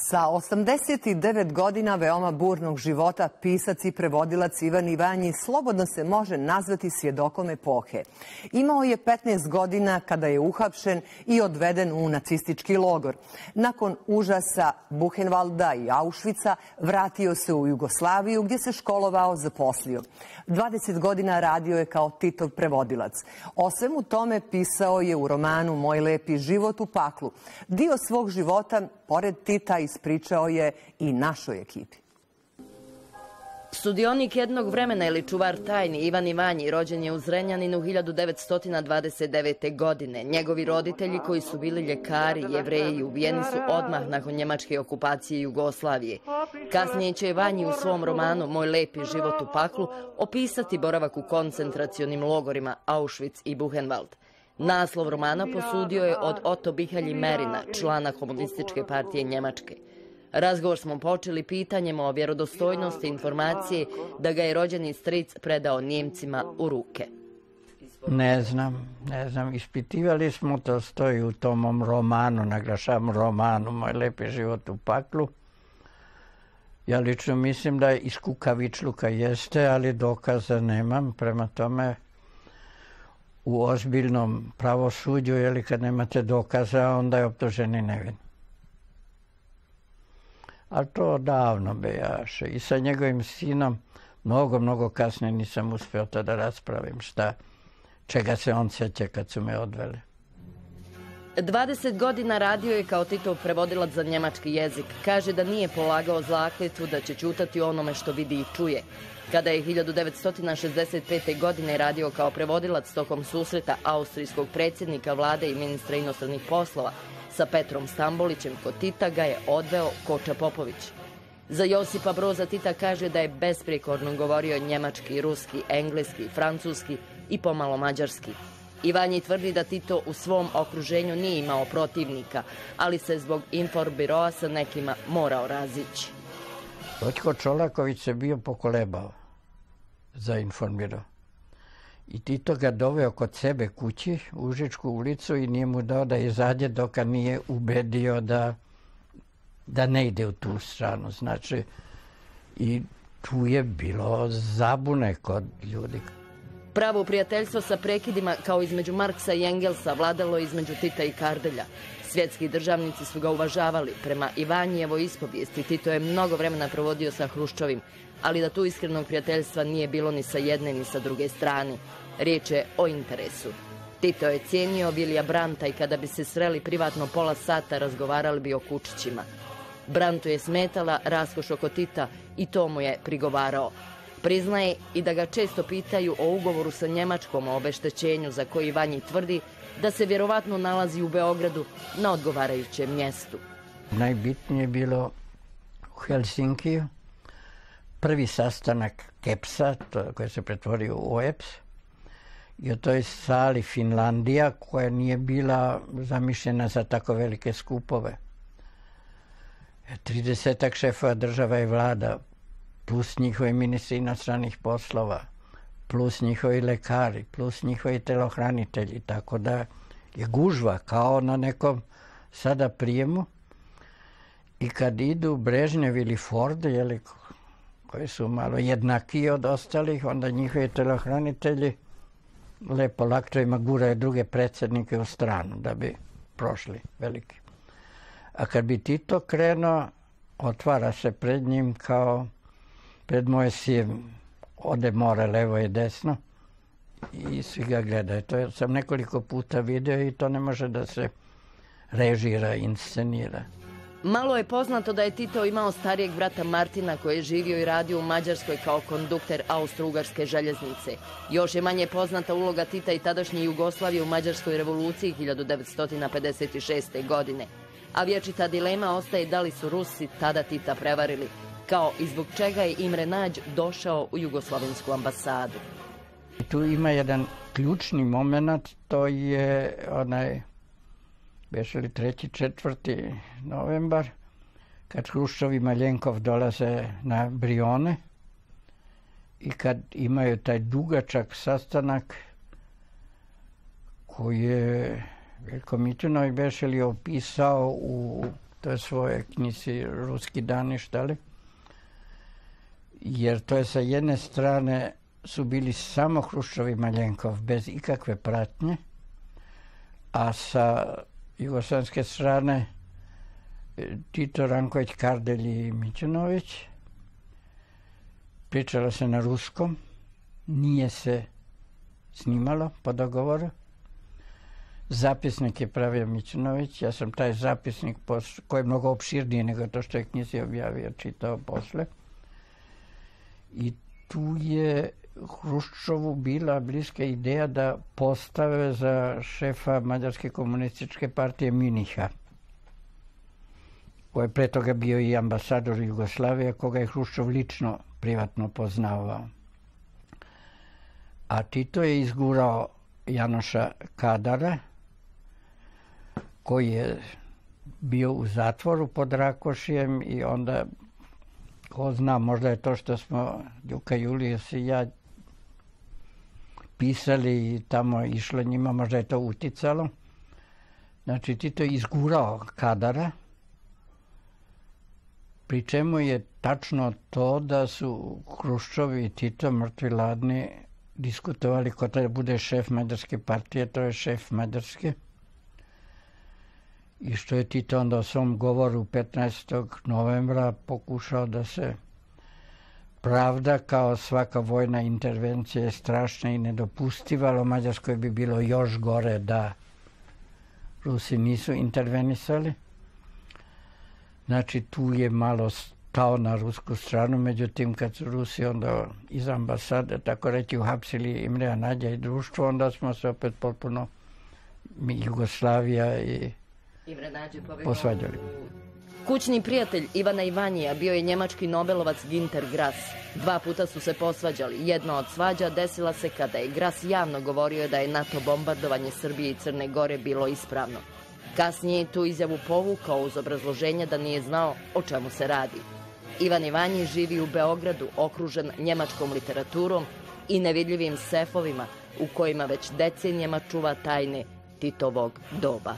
Sa 89 godina veoma burnog života pisac i prevodilac Ivan Ivanji slobodno se može nazvati svjedokom epohe. Imao je 15 godina kada je uhapšen i odveden u nacistički logor. Nakon užasa Buchenwalda i Auschwitza vratio se u Jugoslaviju gdje se školovao zaposlio. 20 godina radio je kao Titov prevodilac. O svemu tome pisao je u romanu Moj lepi život u paklu. Dio svog života, pored Tita, ispričao je i našoj ekipi. Studionik jednog vremena ili čuvar tajni Ivan Ivanji rođen je u Zrenjaninu 1929. godine. Njegovi roditelji koji su bili ljekari, jevreji, ubijeni su odmah nakon njemačke okupacije Jugoslavije. Kasnije će Ivanji u svom romanu Moj lepi život u paklu opisati boravak u koncentracionim logorima Auschwitz i Buchenwald. Naslov romana posudio je od Otto Bihalji Merina, člana komunističke partije Njemačke. Razgovor smo počeli pitanjem o vjerodostojnosti informacije da ga je rođeni stric predao Njemcima u ruke. Ne znam, ne znam. Ispitivali smo, to stoji u tom romanu, naglašavam romanu, Moj lepi život u paklu. Ja lično mislim da iz kukavičluka jeste, ali dokaza nemam. Prema tome, u ozbiljnom pravosuđu, ili kad nemate dokaza, onda je optuženi nevin. Ali to davno bejaše. I sa njegovim sinom mnogo, mnogo kasnije nisam uspio to da raspravim šta, čega se on sjeća kad su me odveli. 20 godina radio je kao Titov prevodilac za njemački jezik. Kaže da nije polagao zakletvu da će čutati onome što vidi i čuje. Kada je 1965. godine radio kao prevodilac tokom susreta austrijskog predsjednika vlade i ministra inostranih poslova sa Petrom Stambolićem kod Tita ga je odveo Koča Popović. Za Josipa Broza Tita kaže da je besprijekorno govorio njemački, ruski, engleski, francuski i pomalo mađarski. Ivanji tvrdi da Tito u svom okruženju nije imao protivnika, ali se zbog inforbiroa sa nekima morao razići. Roćko Čolaković se bio pokolebao za informirao. I Tito ga doveo kod sebe kući u Užičku ulicu i nije mu dao da izađe dok nije ubedio da, da ne ide u tu stranu. Znači, i tu je bilo zabune kod ljudi. Pravo prijateljstvo sa prekidima kao između Marksa i Engelsa vladalo između Tita i Kardelja. Svjetski državnici su ga uvažavali. Prema Ivanjijevo ispovijesti Tito je mnogo vremena provodio sa Hruščovim, ali da tu iskrenog prijateljstva nije bilo ni sa jedne ni sa druge strane. Riječ je o interesu. Tito je cijenio Vilija Branta i kada bi se sreli privatno pola sata razgovarali bi o kučićima. Brantu je smetala raskoš oko Tita i to mu je prigovarao. Priznaje i da ga često pitaju o ugovoru sa Njemačkom o obeštećenju za koji Vanji tvrdi da se vjerovatno nalazi u Beogradu na odgovarajućem mjestu. Najbitnije je bilo u Helsinkiju prvi sastanak KEPS-a, koji se pretvorio u OEPS, i u toj sali Finlandija koja nije bila zamišljena za tako velike skupove. 30 šefova država i vlada, plus njihovi ministri inostranih poslova, plus njihovi lekari, plus njihovi telohranitelji, tako da je gužva kao na nekom sada prijemu. I kad idu Brežnjev ili Ford, jeli, koji su malo jednakiji od ostalih, onda njihovi telohranitelji lepo laktovima guraju druge predsjednike u stranu da bi prošli veliki. A kad bi Tito krenuo, otvara se pred njim kao pred moje sijem, ode more levo i desno i svi ga gledaju. To sam nekoliko puta vidio i to ne može da se režira, inscenira. Malo je poznato da je Tito imao starijeg brata Martina koji je živio i radio u Mađarskoj kao kondukter Austro-Ugarske željeznice. Još je manje poznata uloga Tita i tadašnje Jugoslavije u Mađarskoj revoluciji 1956. godine. A vječita dilema ostaje da li su Rusi tada Tita prevarili, kao i zbog čega je Imre Nađ došao u Jugoslavensku ambasadu. Tu ima jedan ključni moment, to je onaj beše li treći, četvrti novembar, kad Hruščov i Maljenkov dolaze na Brione i kad imaju taj dugačak sastanak koji je Veljko Mitunoj beše opisao u to je svoje knjizi Ruski dani, šta li? Jer to je sa jedne strane su bili samo Hruščov i Maljenkov bez ikakve pratnje, a sa jugoslovenske strane e, Tito Ranković, Kardelj i Mićunović. Pričalo se na ruskom, nije se snimalo po dogovoru. Zapisnik je pravio Mićunović, ja sam taj zapisnik koji je mnogo opširniji nego to što je knjizi objavio, čitao posle. I tu je Hruščovu bila bliska ideja da postave za šefa Mađarske komunističke partije Miniha, koji je pre toga bio i ambasador Jugoslavije, koga je Hruščov lično privatno poznavao. A Tito je izgurao Janoša Kadara, koji je bio u zatvoru pod Rakošijem i onda ko zna, možda je to što smo Ljuka Julijus i ja pisali i tamo išlo njima, možda je to uticalo. Znači, Tito je izgurao kadara, pri čemu je tačno to da su Hruščovi i Tito mrtvi ladni diskutovali ko da bude šef Mađarske partije, to je šef Mađarske. I što je Tito onda u svom govoru 15. novembra pokušao da se pravda kao svaka vojna intervencija je strašna i nedopustiva, ali u Mađarskoj bi bilo još gore da Rusi nisu intervenisali. Znači tu je malo stao na rusku stranu, međutim kad su Rusi onda iz ambasade, tako reći, uhapsili Imreja Nađa i društvo, onda smo se opet potpuno mi Jugoslavija i posvađali. Kućni prijatelj Ivana Ivanija bio je njemački Nobelovac Ginter Grass. Dva puta su se posvađali. Jedna od svađa desila se kada je Grass javno govorio da je NATO bombardovanje Srbije i Crne Gore bilo ispravno. Kasnije je tu izjavu povukao uz obrazloženje da nije znao o čemu se radi. Ivan Ivanji živi u Beogradu, okružen njemačkom literaturom i nevidljivim sefovima u kojima već decenijama čuva tajne Titovog doba.